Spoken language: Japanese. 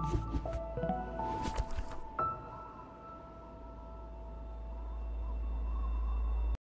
フフフ。